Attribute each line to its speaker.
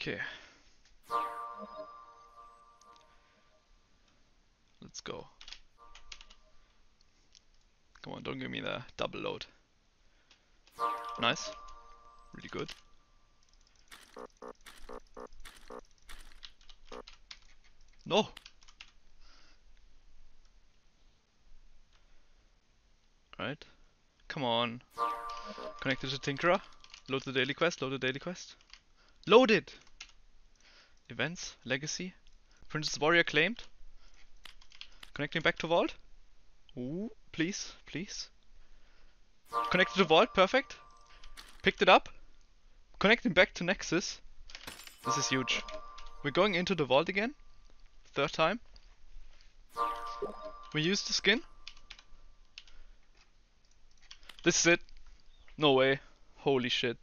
Speaker 1: Okay. Let's go. Come on, don't give me the double load. Nice. Really good. No! Right. Come on. Connected to Tinkerer. Load the daily quest, load the daily quest. Loaded! Events, Legacy. Princess Warrior claimed. Connecting back to Vault. Ooh, please, please. Connected to Vault, perfect. Picked it up. Connecting back to Nexus. This is huge. We're going into the Vault again. Third time. We use the skin. This is it. No way. Holy shit.